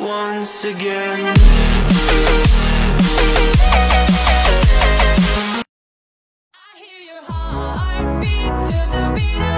once again. I hear your heartbeat to the beat